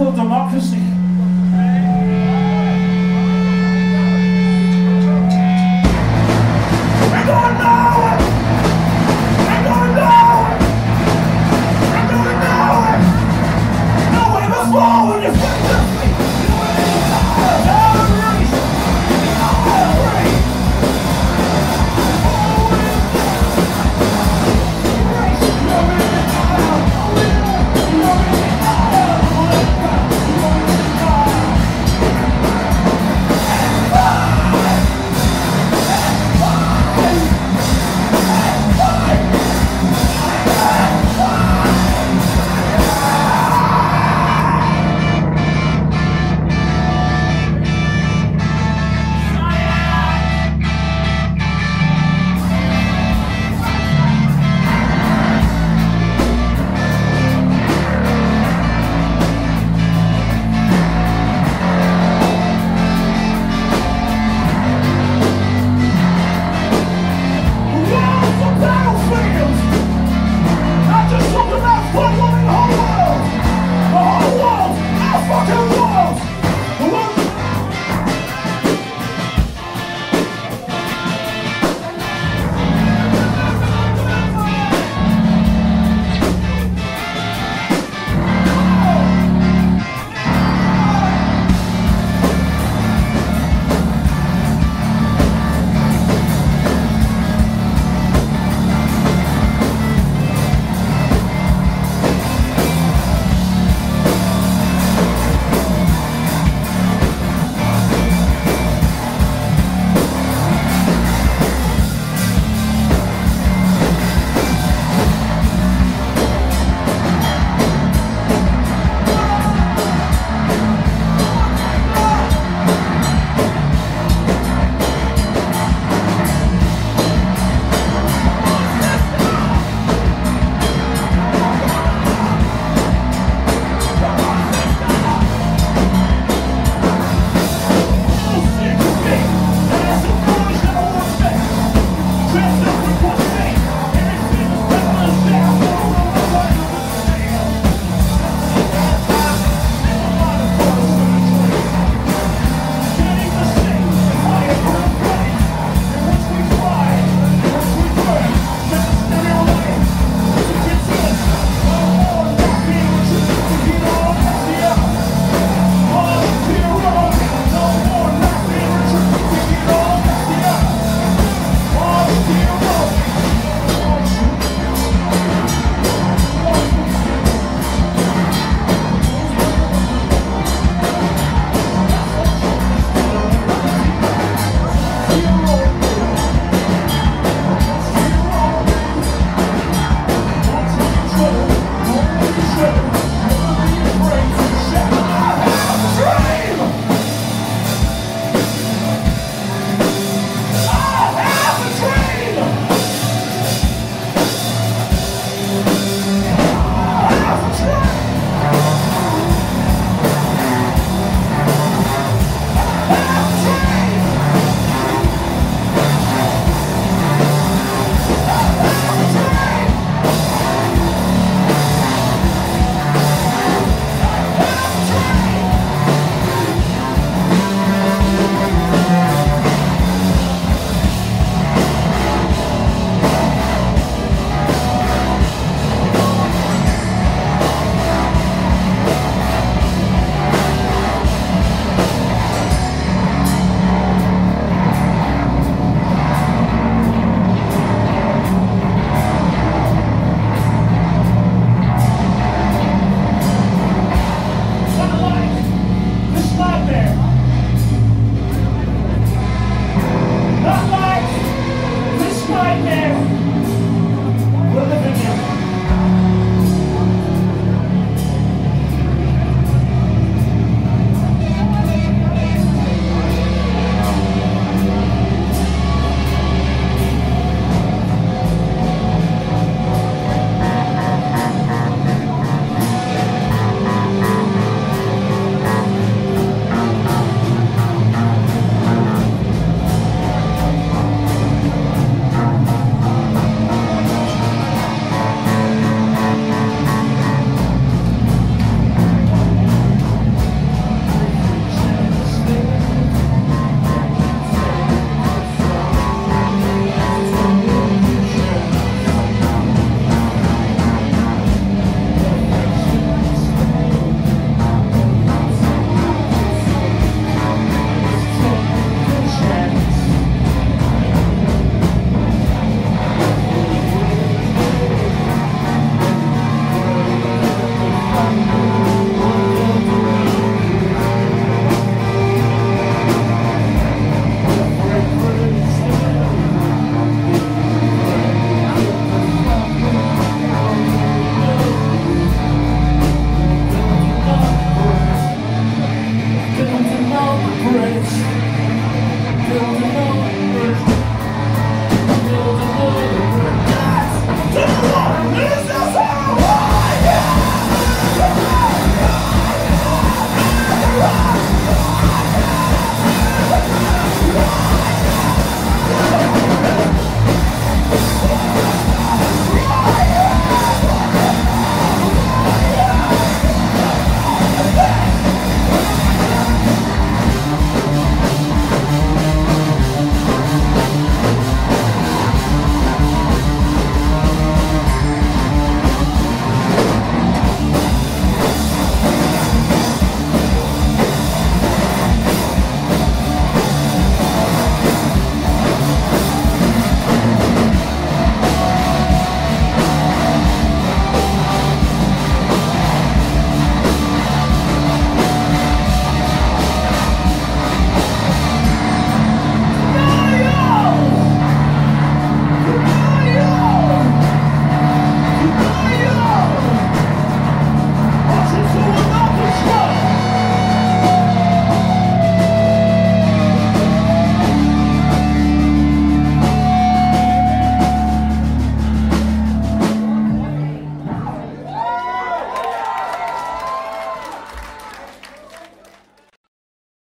for democracy.